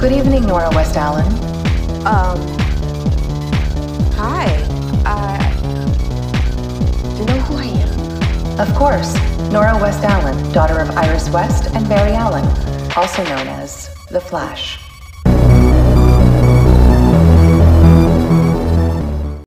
Good evening, Nora West Allen. Um. Hi. I. You know who I am? Of course, Nora West Allen, daughter of Iris West and Barry Allen, also known as The Flash.